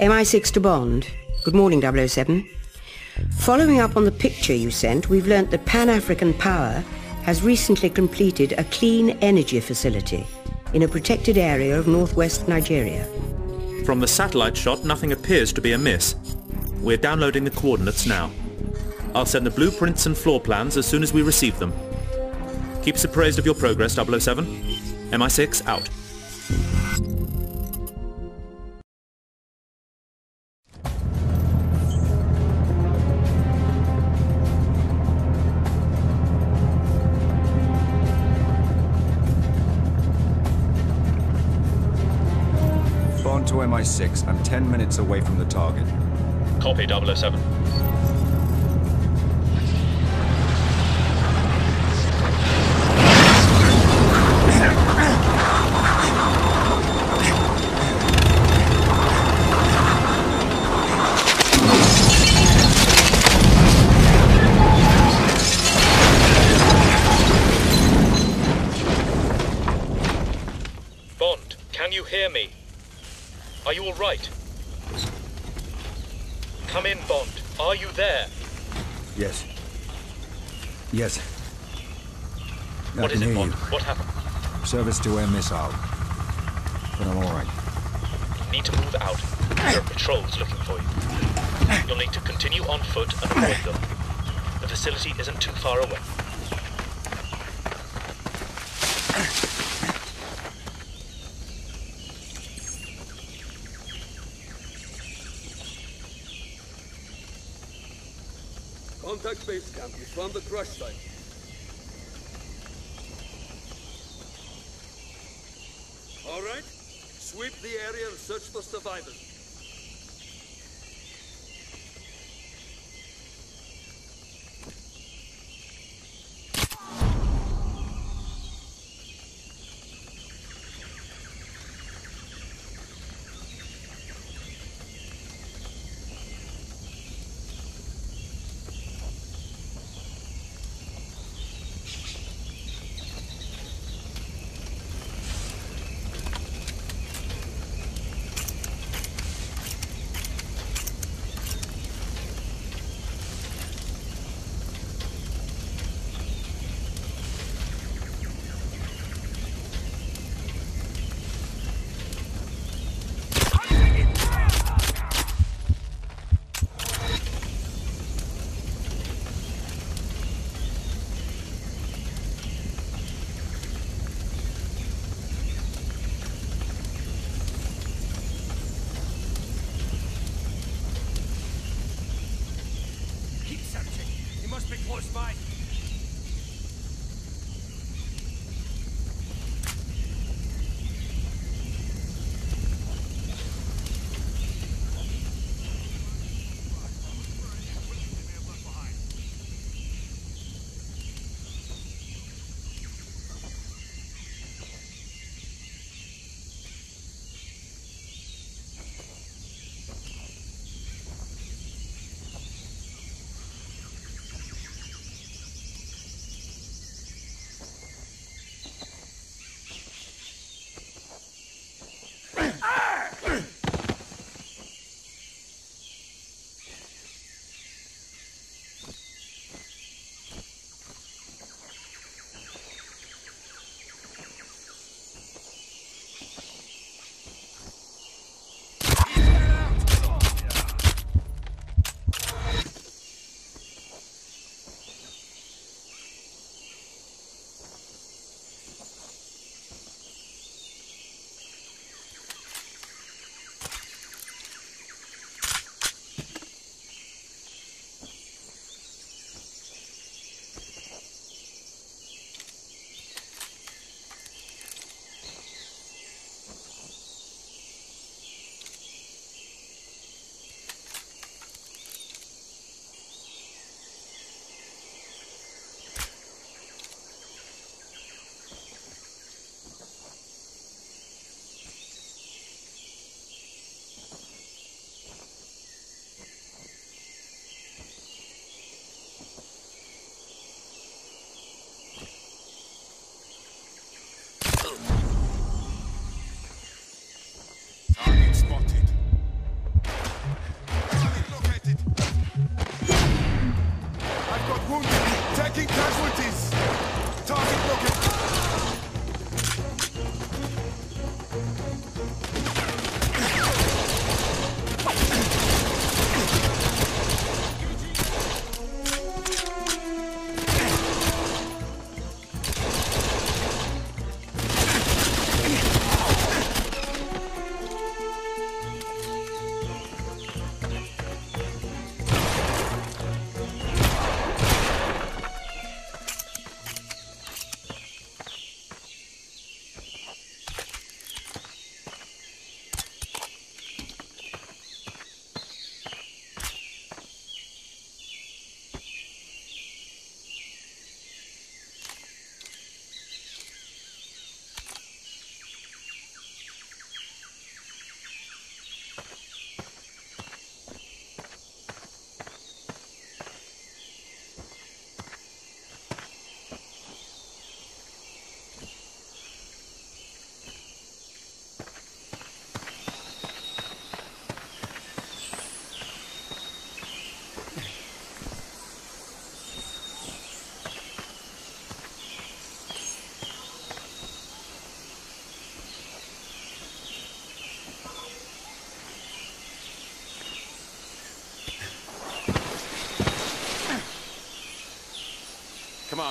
MI6 to Bond. Good morning, 007. Following up on the picture you sent, we've learnt that Pan-African Power has recently completed a clean energy facility in a protected area of northwest Nigeria. From the satellite shot, nothing appears to be amiss. We're downloading the coordinates now. I'll send the blueprints and floor plans as soon as we receive them. Keep us appraised of your progress, 007. MI6 out. Bond to MI6. I'm 10 minutes away from the target. Copy, 007. Surface to air missile. But I'm alright. Need to move out. There are patrols looking for you. You'll need to continue on foot and avoid them. The facility isn't too far away. Contact base camp. We found the crash site. All right. Sweep the area and search for survivors.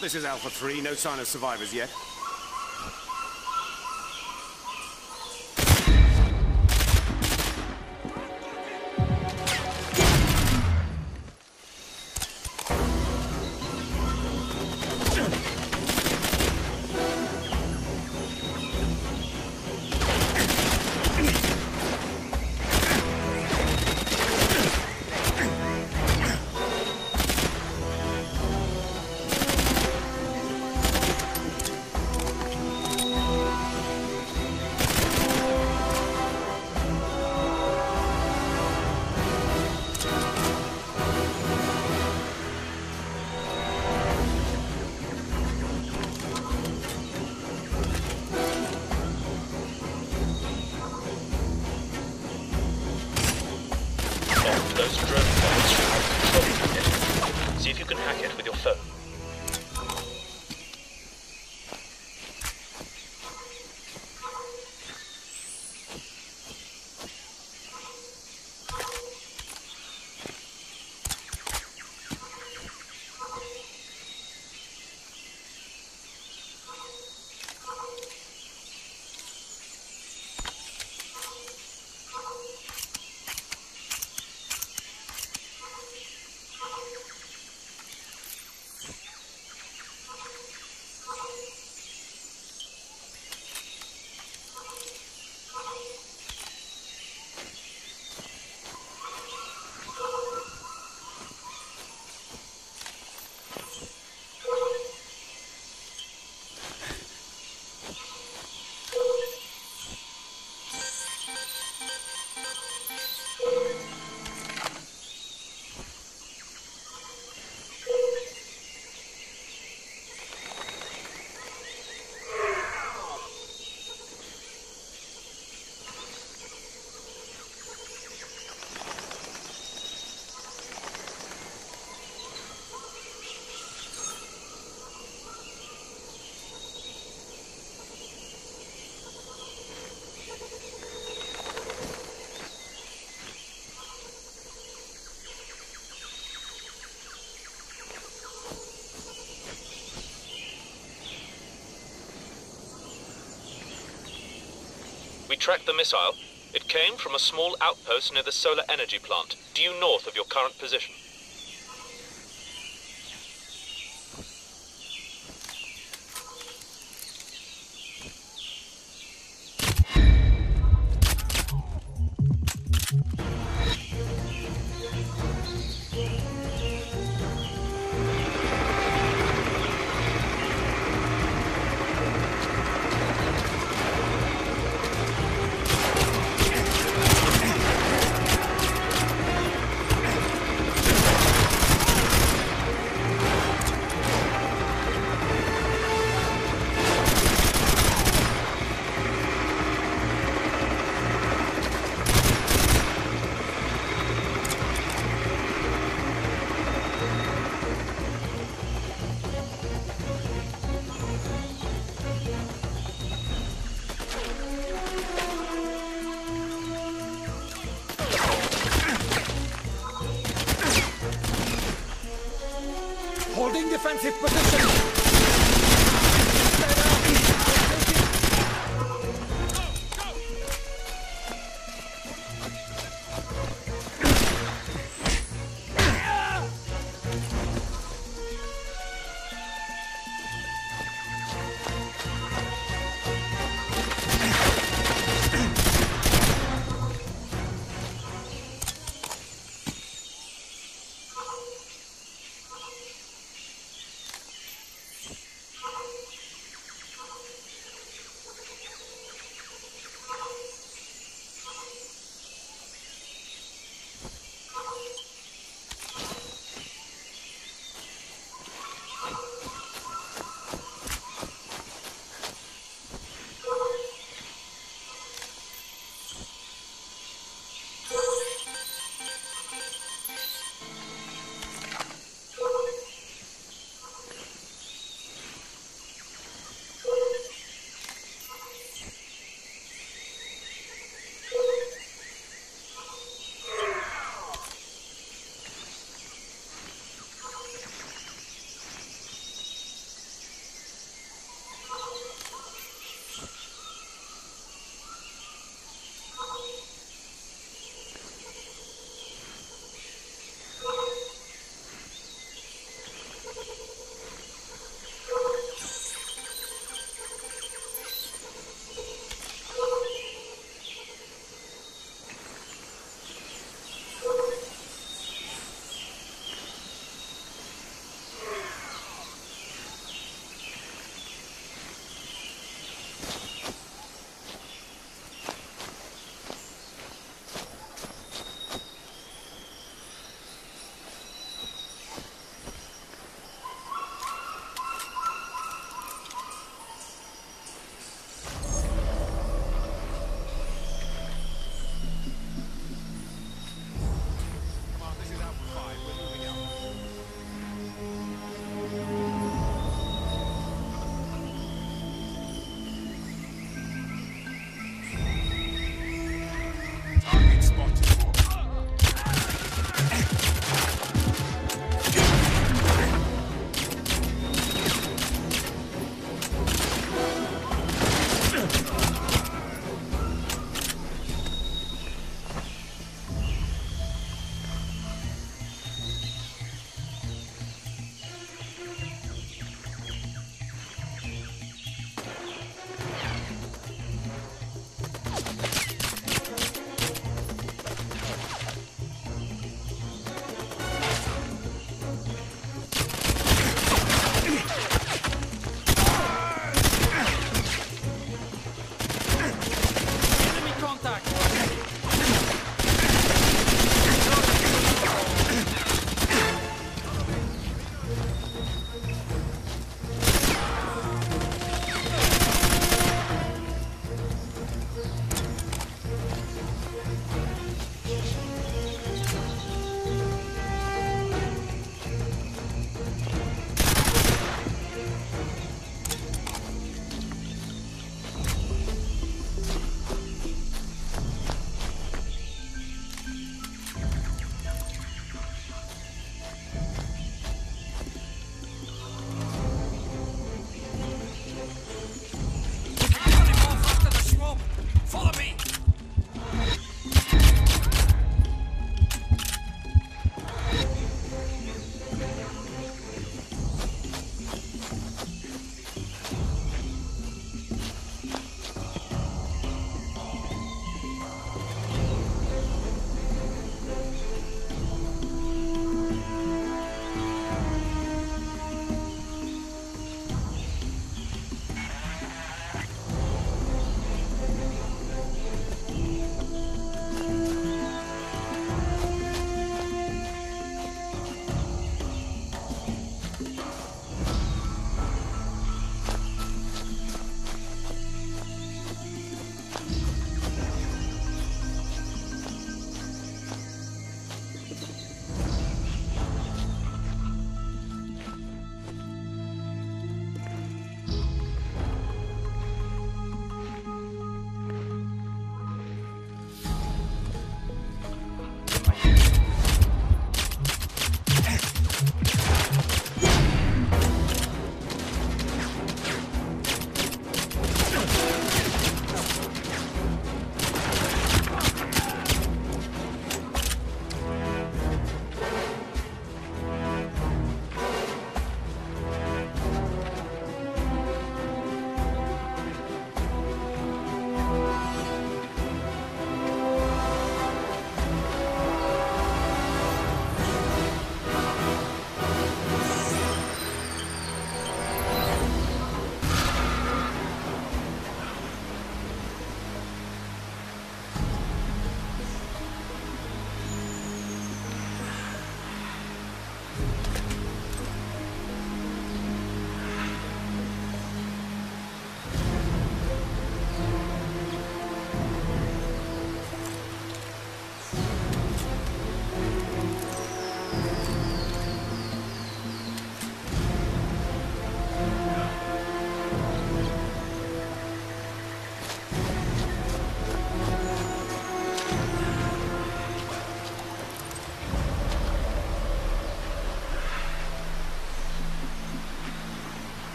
This is Alpha 3. No sign of survivors yet. Tracked the missile. It came from a small outpost near the solar energy plant, due north of your current position.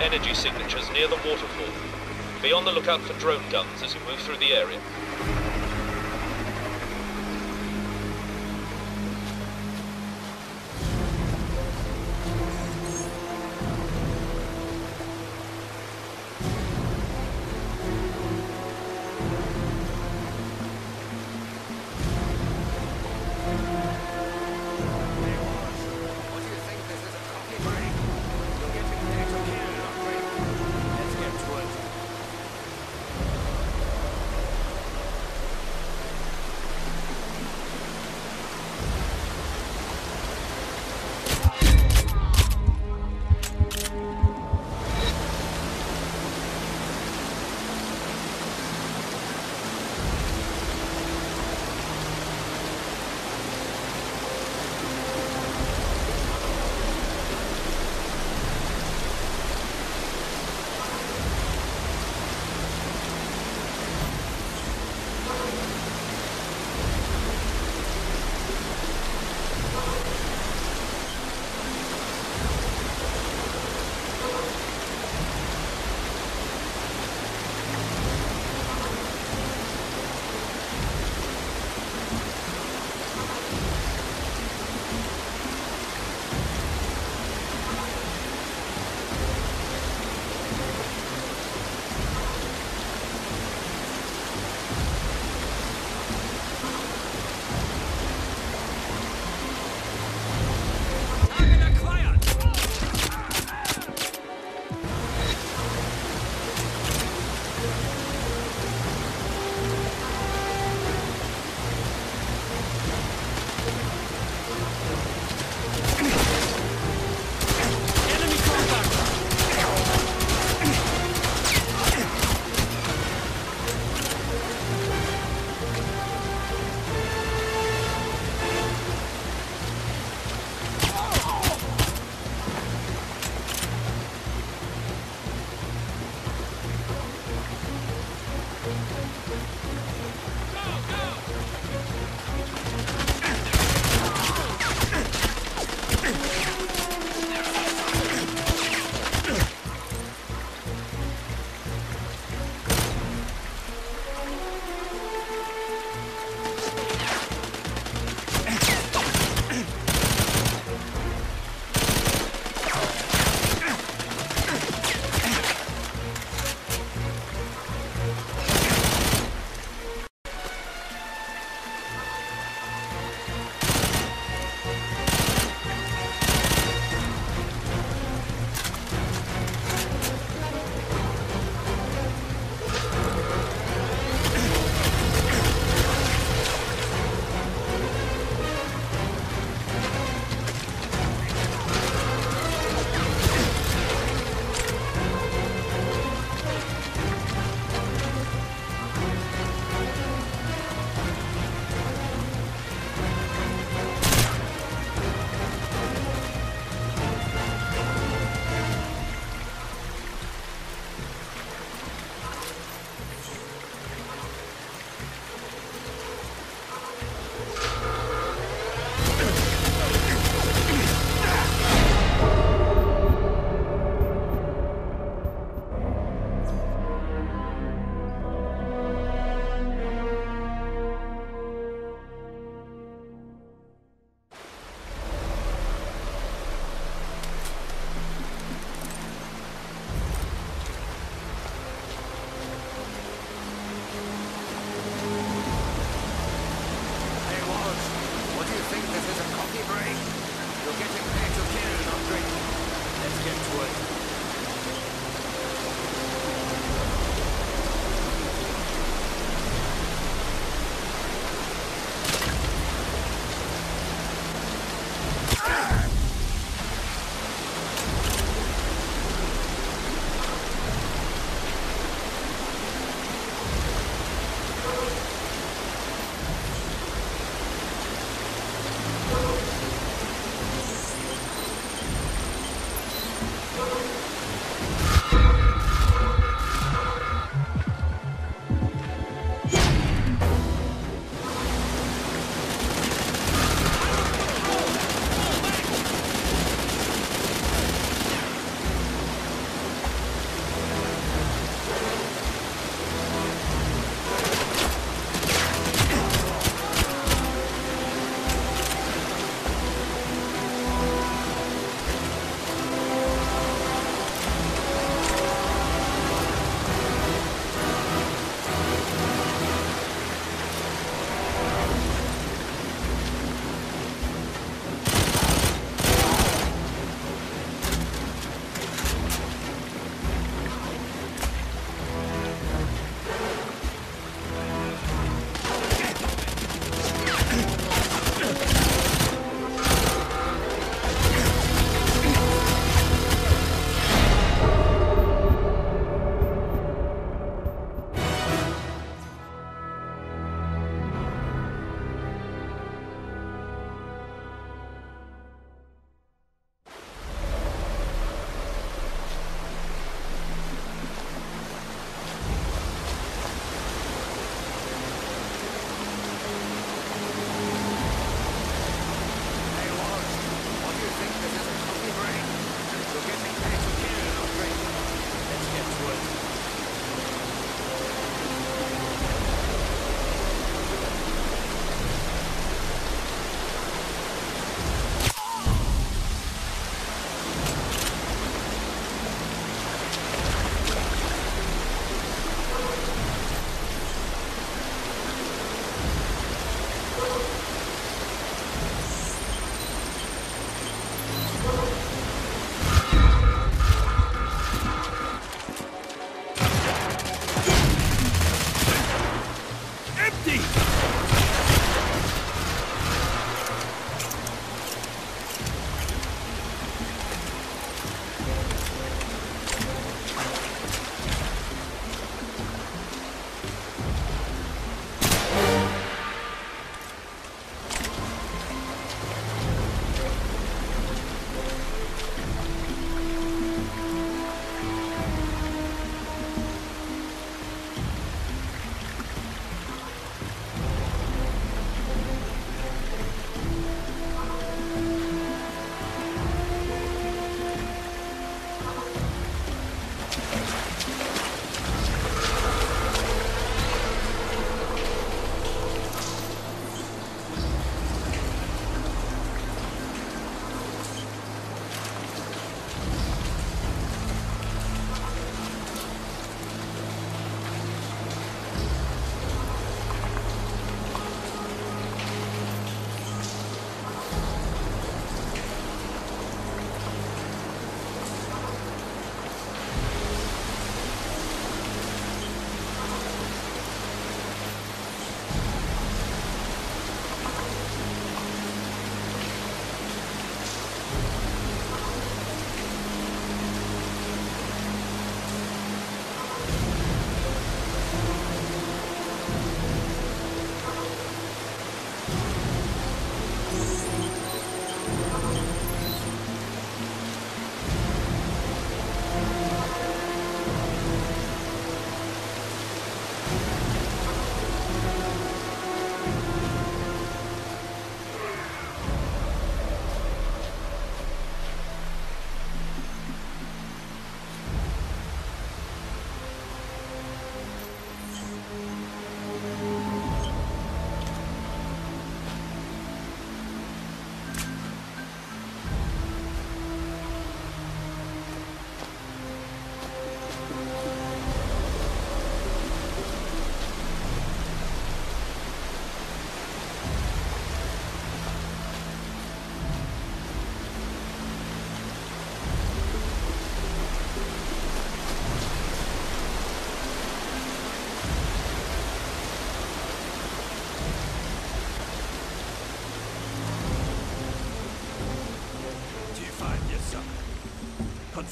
Energy signatures near the waterfall. Be on the lookout for drone guns as you move through the area.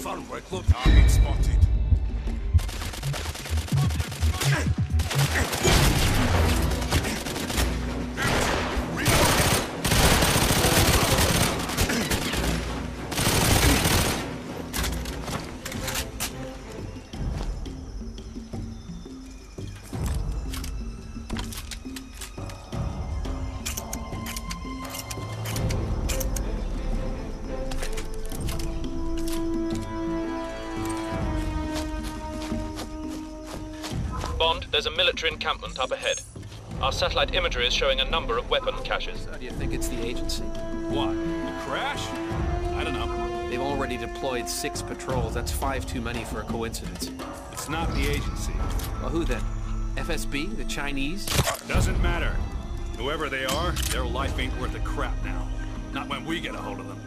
We're close. Target spotted. Satellite imagery is showing a number of weapon caches. Do you think it's the agency? What? A crash? I don't know. They've already deployed six patrols. That's five too many for a coincidence. It's not the agency. Well, who then? FSB? The Chinese? Doesn't matter. Whoever they are, their life ain't worth a crap now. Not when we get a hold of them.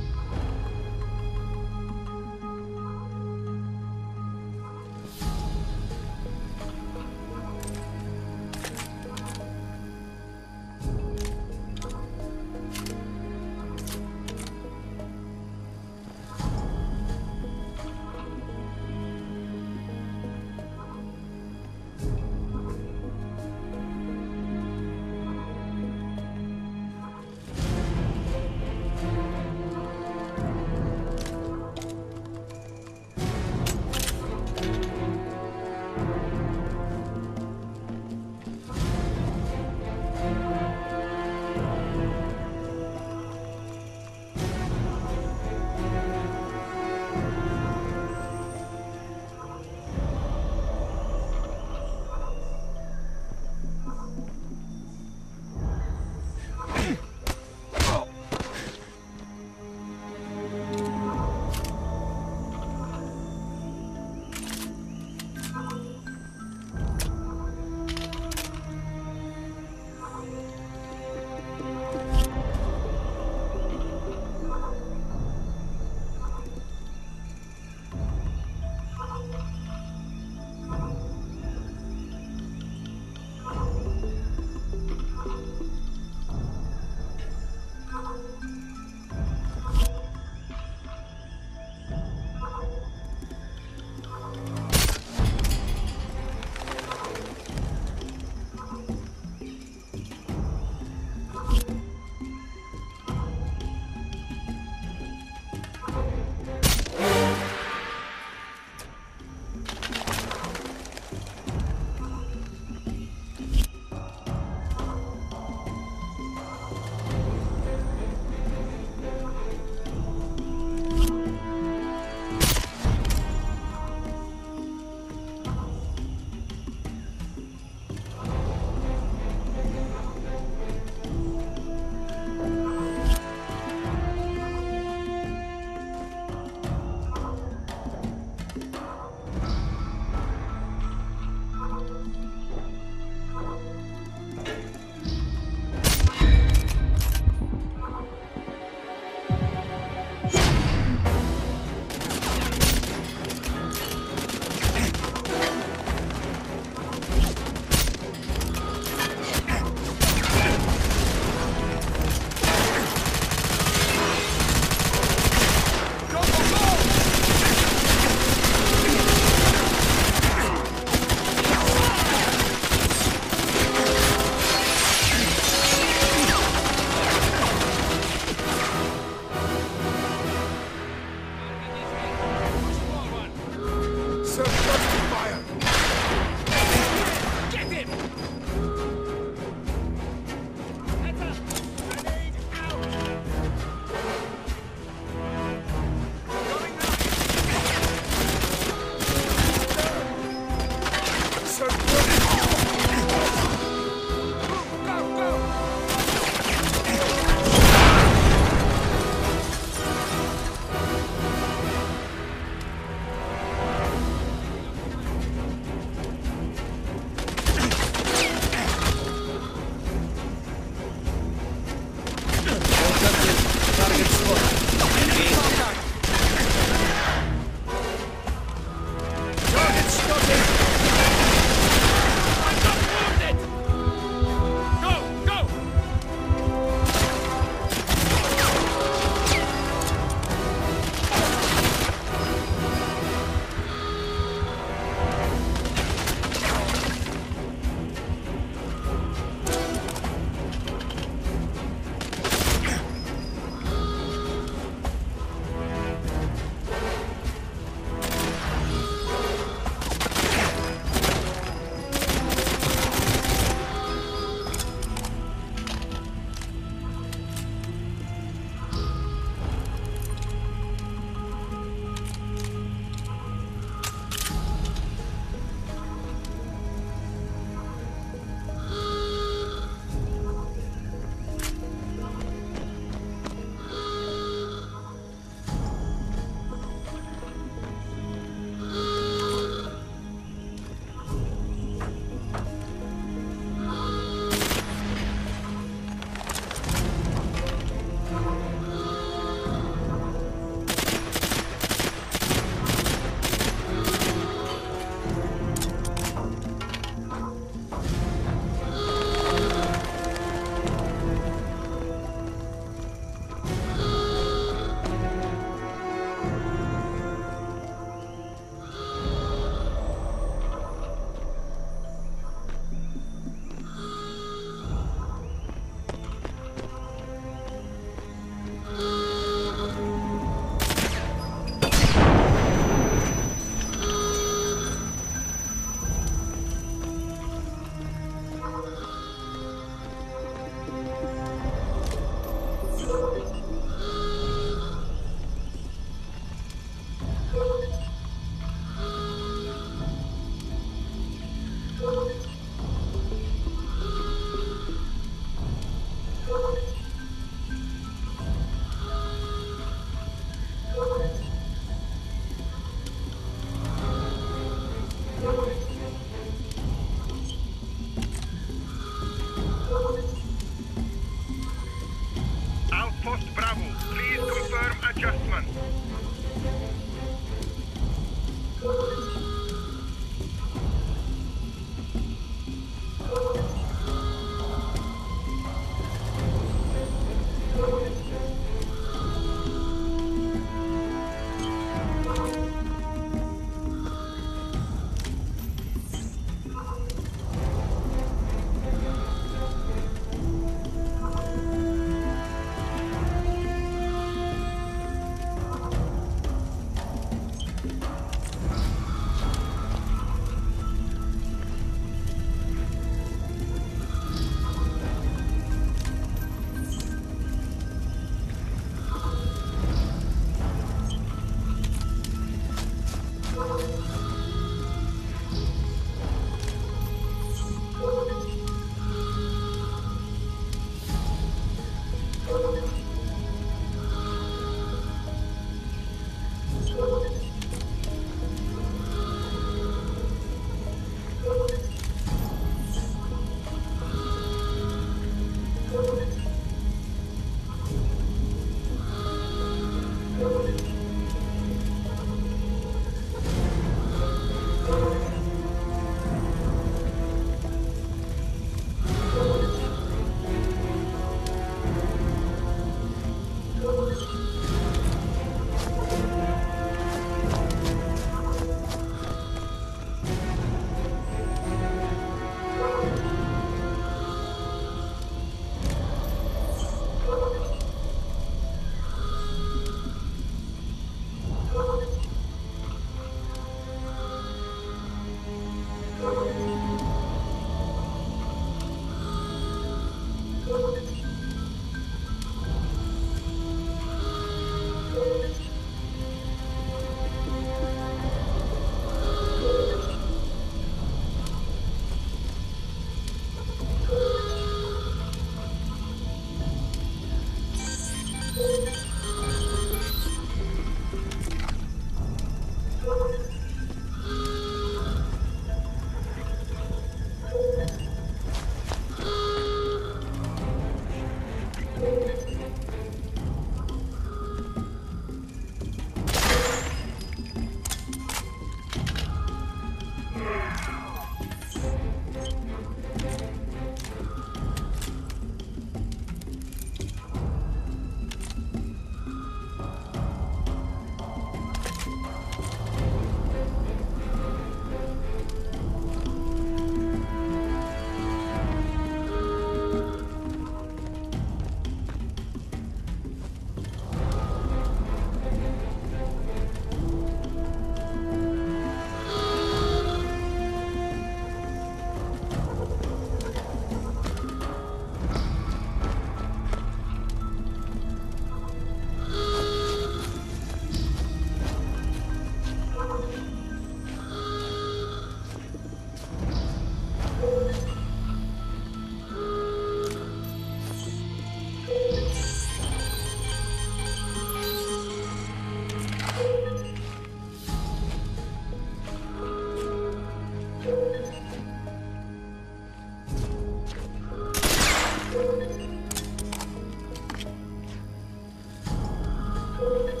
you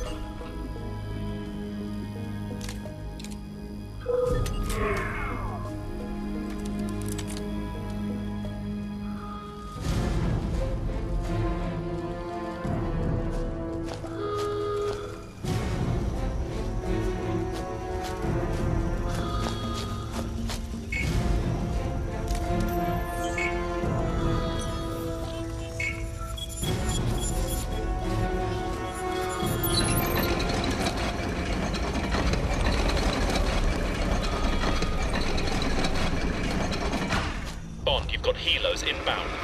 inbound.